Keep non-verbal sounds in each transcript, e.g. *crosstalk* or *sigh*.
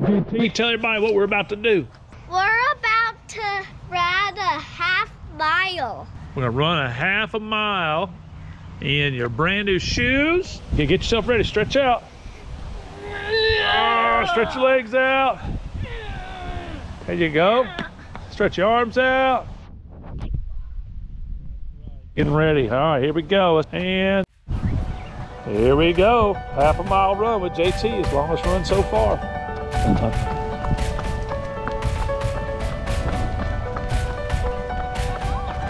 JT, tell everybody what we're about to do. We're about to ride a half mile. We're gonna run a half a mile in your brand new shoes. Okay, get yourself ready, stretch out. Oh, stretch your legs out. There you go. Stretch your arms out. Getting ready. All right, here we go. And here we go. Half a mile run with JT, his longest run so far.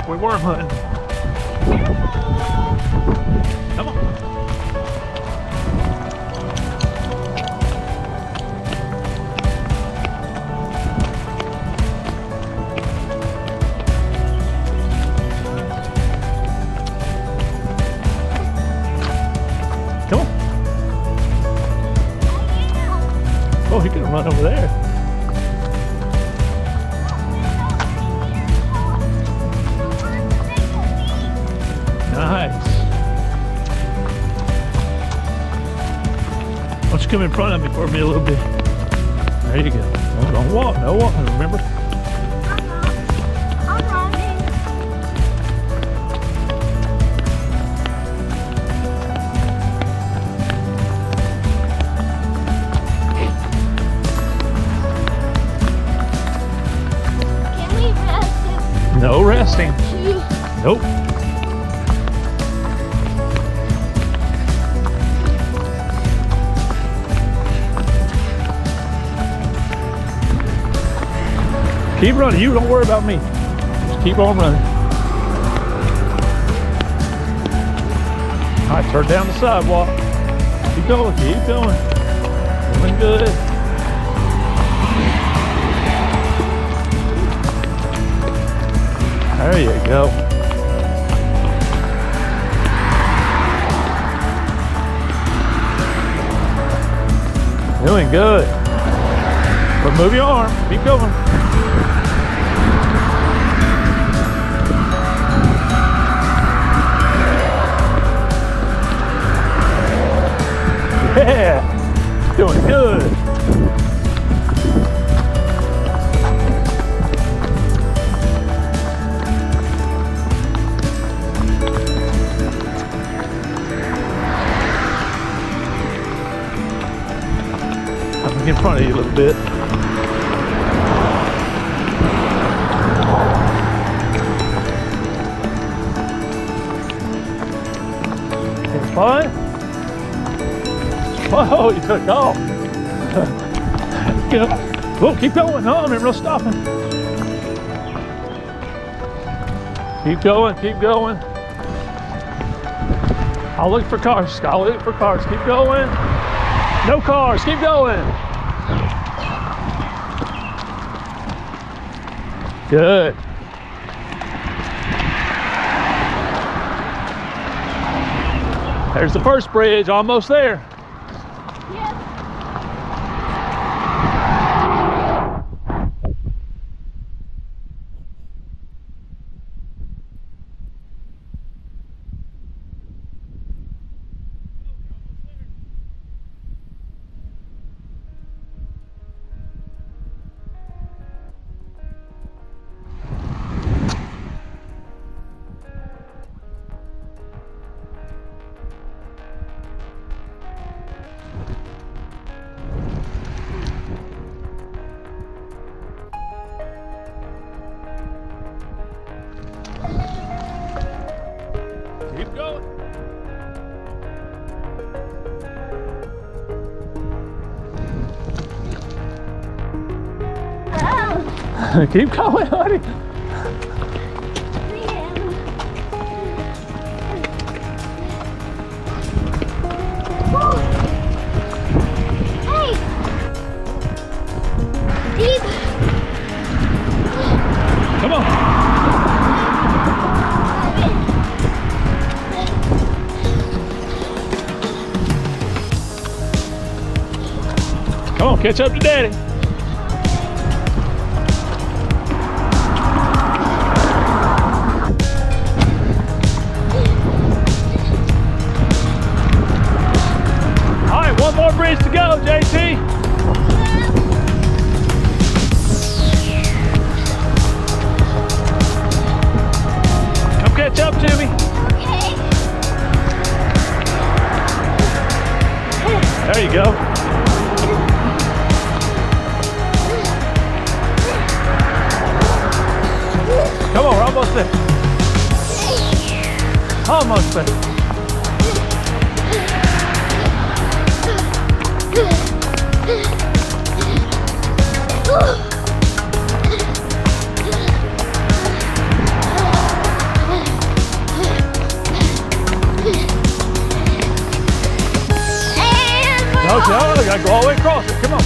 We worm hunting. Over there. Nice. Why don't you come in front of me for me a little bit? There you go. Don't walk, no walking, remember? No resting. Nope. Keep running. You don't worry about me. Just keep on running. All right, turn down the sidewalk. Keep going. Keep going. Doing good. There you go. Doing good. But move your arm. Keep going. Front of you a little bit. It's fine. Whoa, you took off. Go. Whoa, keep going. No, I'm real stopping. Keep going, keep going. I'll look for cars. I'll look for cars. Keep going. No cars. Keep going. Good. There's the first bridge, almost there. Keep going. *laughs* Keep going, honey. Come on, catch up to we're almost there. No, no, you gotta go all the way across it. Come on.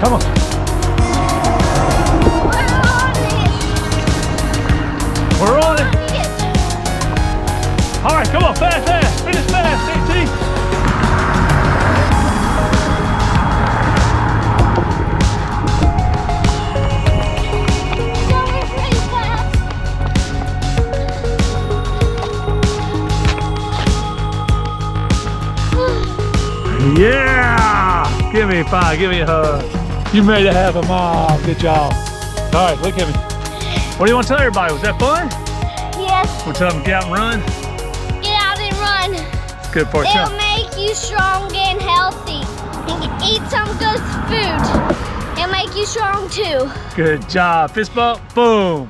Come on. Come on, fast, fast. Finish fast, JT. Yeah! Give me a five, give me a hug. You made it half a mile. Good job. All right, look at me. What do you want to tell everybody? Was that fun? Yes, We'll tell them get out and run. Get out and run. It's good for us. It'll make you strong and healthy. And eat some good food. It'll make you strong too. Good job. Fist bump. Boom.